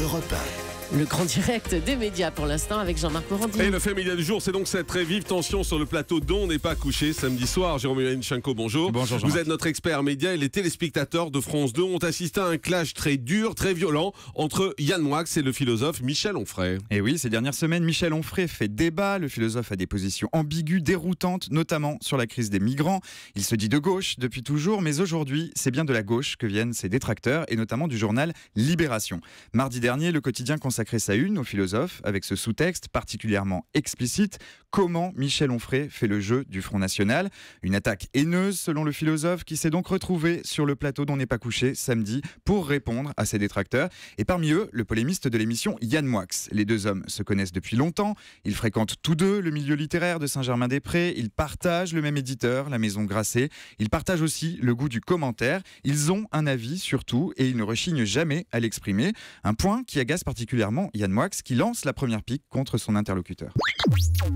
Europe Le grand direct des médias pour l'instant avec Jean-Marc Morandi. Et le fait média du jour, c'est donc cette très vive tension sur le plateau dont on n'est pas couché samedi soir. Jérôme Yanchenko, bonjour. Bonjour, Vous êtes notre expert média et les téléspectateurs de France 2 ont assisté à un clash très dur, très violent entre Yann Moix et le philosophe Michel Onfray. Et oui, ces dernières semaines, Michel Onfray fait débat. Le philosophe a des positions ambiguës, déroutantes, notamment sur la crise des migrants. Il se dit de gauche depuis toujours, mais aujourd'hui, c'est bien de la gauche que viennent ses détracteurs, et notamment du journal Libération. Mardi dernier, le quotidien sa une au philosophe avec ce sous-texte particulièrement explicite. Comment Michel Onfray fait le jeu du Front National? Une attaque haineuse, selon le philosophe, qui s'est donc retrouvé sur le plateau dont n'est pas couché samedi pour répondre à ses détracteurs. Et parmi eux, le polémiste de l'émission Yann Moix. Les deux hommes se connaissent depuis longtemps. Ils fréquentent tous deux le milieu littéraire de Saint-Germain-des-Prés. Ils partagent le même éditeur, la maison Grasset. Ils partagent aussi le goût du commentaire. Ils ont un avis sur tout et ils ne rechignent jamais à l'exprimer. Un point qui agace particulièrement Yann Moix qui lance la première pique contre son interlocuteur.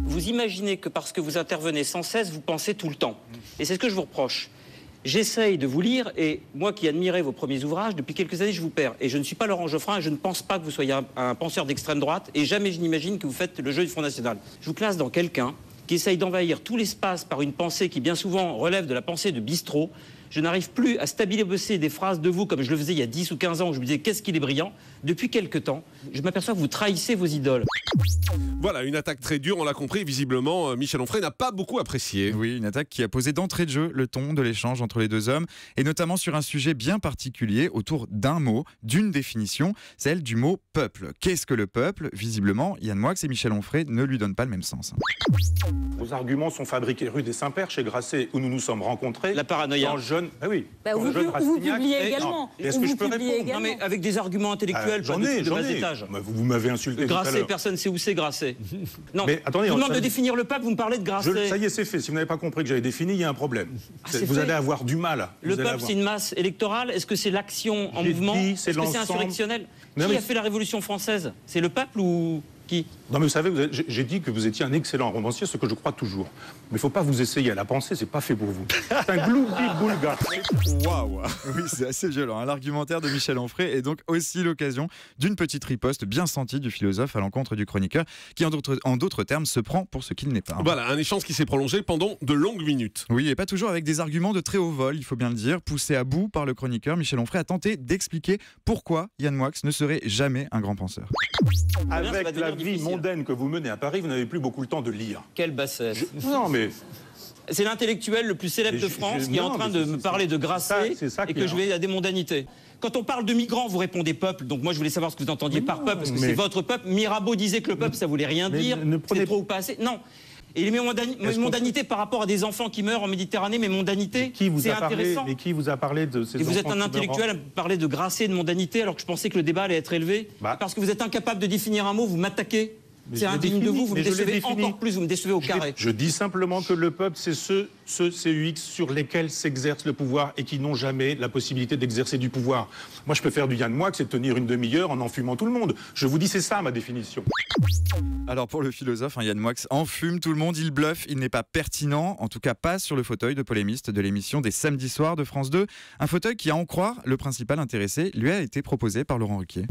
Vous imaginez que parce que vous intervenez sans cesse, vous pensez tout le temps. Et c'est ce que je vous reproche. J'essaye de vous lire, et moi qui admirais vos premiers ouvrages, depuis quelques années, je vous perds. Et je ne suis pas Laurent Geoffrin, et je ne pense pas que vous soyez un, un penseur d'extrême droite, et jamais je n'imagine que vous faites le jeu du Front National. Je vous classe dans quelqu'un qui essaye d'envahir tout l'espace par une pensée qui bien souvent relève de la pensée de bistrot. Je n'arrive plus à stabiliser des phrases de vous comme je le faisais il y a 10 ou 15 ans où je me disais qu'est-ce qu'il est brillant. Depuis quelque temps, je m'aperçois que vous trahissez vos idoles. Voilà, une attaque très dure, on l'a compris. Visiblement, euh, Michel Onfray n'a pas beaucoup apprécié. Oui, une attaque qui a posé d'entrée de jeu le ton de l'échange entre les deux hommes, et notamment sur un sujet bien particulier autour d'un mot, d'une définition, celle du mot peuple. Qu'est-ce que le peuple? Visiblement, Yann Moix et Michel Onfray ne lui donnent pas le même sens. Vos arguments sont fabriqués rue des Saints-Pères, chez Grasset, où nous nous sommes rencontrés. La paranoïa. Dans le jeune. Ah oui. Bah, vous, jeune vous publiez Et- également. Est-ce que je peux répondre? Également. Non mais avec des arguments intellectuels, pas J'en de, ai, de j'en bas ai. étage. Bah, Vous, vous m'avez insulté tout à Grasset, personne ne sait où c'est Grasset. Non, Mais attendez, je vous demande de définir le peuple, vous me parlez de Je- Grasset. ça y est, c'est fait. Si vous n'avez pas compris que j'avais défini, il y a un problème. Ah, vous fait. allez avoir du mal. Le avoir- c'est une masse électorale Est-ce que c'est l'action en mouvement Est-ce c'est que c'est insurrectionnel Qui a fait la Révolution française? C'est le peuple ou qui? Non, mais vous savez, j'ai- dit que vous étiez un excellent romancier, ce que je crois toujours. Mais il ne faut pas vous essayer à la pensée, c'est pas fait pour vous. C'est un gloubi-boulga. Waouh Oui, c'est assez violent. hein. L'argumentaire de Michel Onfray est donc aussi l'occasion d'une petite riposte bien sentie du philosophe à l'encontre du chroniqueur, qui en d'autres en d'autres termes se prend pour ce qu'il n'est pas. Voilà, un échange qui s'est prolongé pendant de longues minutes. Oui, et pas toujours avec des arguments de très haut vol, il faut bien le dire. Poussé à bout par le chroniqueur, Michel Onfray a tenté d'expliquer pourquoi Yann Moix ne serait jamais un grand penseur. va Avec la vie difficile. Mondaine que vous menez à Paris, vous n'avez plus beaucoup le temps de lire. Quelle bassesse Non, mais C'est l'intellectuel le plus célèbre de France je- qui est non, en train de me parler de Grasset ça- c'est ça et que est- je vais à des mondanités. Quand on parle de migrants, vous répondez peuple. Donc moi, je voulais savoir ce que vous entendiez par peuple, parce que c'est votre peuple. Mirabeau disait que le peuple, ça voulait rien dire. ne prenez- C'est trop ou pas assez. Non. Et les mondani- mondanités par rapport à des enfants qui meurent en Méditerranée, mais vous c'est intéressant. Mais qui vous a parlé de ces Et vous êtes un intellectuel à me parler de Grasset et de mondanité alors que je pensais que le débat allait être élevé. Bah. Parce que vous êtes incapable de définir un mot, vous m'attaquez. C'est indigne de vous, vous me décevez encore plus, vous me décevez au carré. je dis simplement que le peuple, c'est ceux, ceux CUX sur lesquels s'exerce le pouvoir et qui n'ont jamais la possibilité d'exercer du pouvoir. Moi, je peux faire du Yann Moix et tenir une demi-heure en enfumant tout le monde. Je vous dis, c'est ça ma définition. Alors pour le philosophe, hein, Yann Moix enfume tout le monde, il bluffe, il n'est pas pertinent, en tout cas pas sur le fauteuil de polémiste de l'émission des samedis soirs de France 2. Un fauteuil qui, à en croire, le principal intéressé, lui a été proposé par Laurent Ruquier.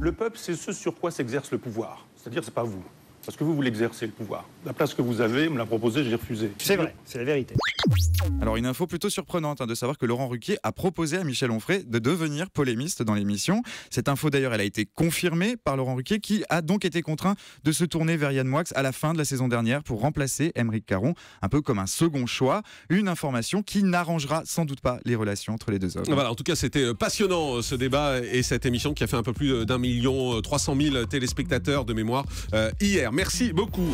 Le peuple, c'est ce sur quoi s'exerce le pouvoir. C'est-à-dire, c'est pas vous. Parce que vous, vous l'exercez, le pouvoir. La place que vous avez, me l'a proposé, j'ai refusé. C'est vrai, c'est la vérité. Alors une info plutôt surprenante hein, de savoir que Laurent Ruquier a proposé à Michel Onfray de devenir polémiste dans l'émission. Cette info d'ailleurs, elle a été confirmée par Laurent Ruquier qui a donc été contraint de se tourner vers Yann Moix à la fin de la saison dernière pour remplacer Émeric Caron, un peu comme un second choix. Une information qui n'arrangera sans doute pas les relations entre les deux hommes. Voilà, en tout cas, c'était euh, passionnant euh, ce débat et cette émission qui a fait un peu plus euh, d'un million euh, 300 000 téléspectateurs de mémoire euh, hier. Merci beaucoup.